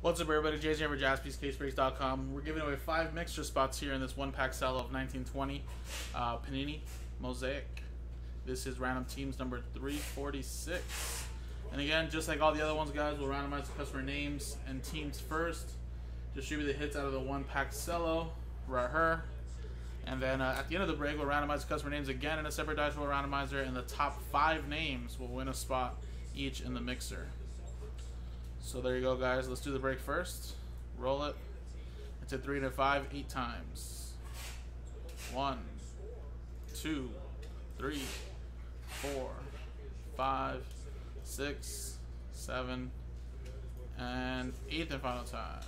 What's up, everybody? Jason here for JaspysCaseBreaks.com. We're giving away five mixer spots here in this one pack cell of 1920 uh, Panini Mosaic. This is random teams number 346. And again, just like all the other ones, guys, we'll randomize the customer names and teams first. Distribute the hits out of the one pack cello, right her. And then uh, at the end of the break, we'll randomize the customer names again in a separate dice roll randomizer, and the top five names will win a spot each in the mixer. So there you go, guys. Let's do the break first. Roll it. It's a three to five, eight times. One, two, three, four, five, six, seven, and eighth and final time.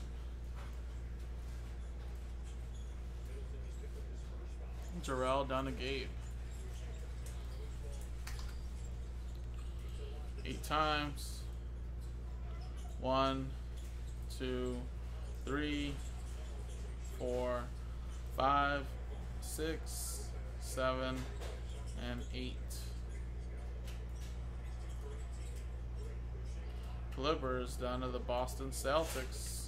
Jarrell down to Gabe. Eight times. One, two, three, four, five, six, seven, and eight. Clippers down to the Boston Celtics.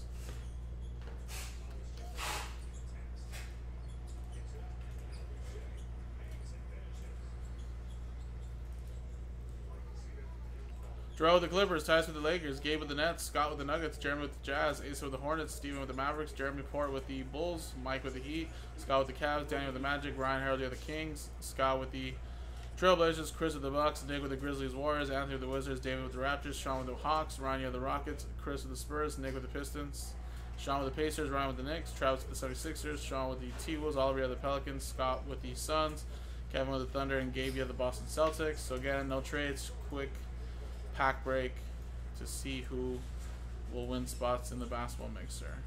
Dro with the Clippers, Tyus with the Lakers, Gabe with the Nets, Scott with the Nuggets, Jeremy with the Jazz, Ace with the Hornets, Steven with the Mavericks, Jeremy Port with the Bulls, Mike with the Heat, Scott with the Cavs, Danny with the Magic, Ryan Harold with the Kings, Scott with the Trailblazers, Chris with the Bucks, Nick with the Grizzlies Warriors, Anthony with the Wizards, David with the Raptors, Sean with the Hawks, Ryan with the Rockets, Chris with the Spurs, Nick with the Pistons, Sean with the Pacers, Ryan with the Knicks, Travis with the 76ers, Sean with the T-Wolves, Oliver with the Pelicans, Scott with the Suns, Kevin with the Thunder, and Gabe with the Boston Celtics. So again, no trades, quick pack break to see who will win spots in the basketball mixer.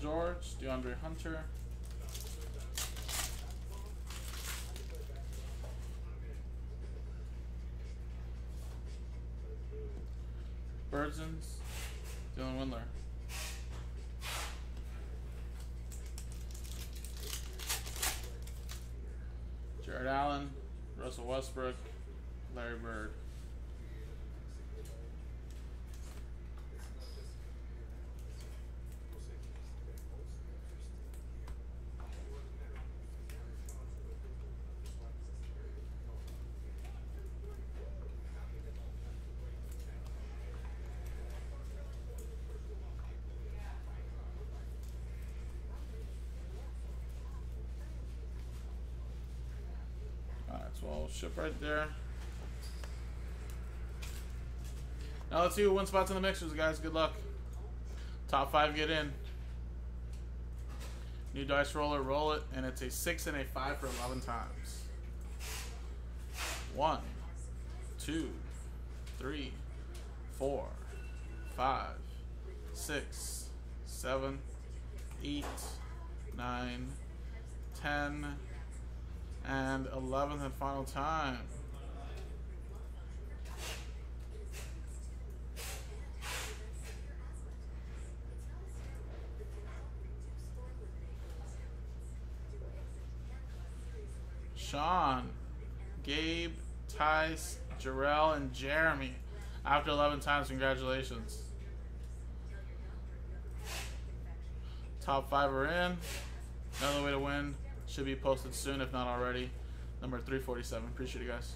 George, DeAndre Hunter. Birdsons, Dylan Windler. Jarrett Allen, Russell Westbrook, Larry Bird. Alright, ship right there. Now let's see who wins spots in the mixers, guys. Good luck. Top five get in. New dice roller, roll it, and it's a six and a five for 11 times. One, two, three, four, five, six, seven, eight, nine, ten, and 11th and final time. Sean, Gabe, Tyus, Jarrell, and Jeremy. After 11 times, congratulations. Top five are in. Another way to win should be posted soon, if not already. Number 347. Appreciate you guys.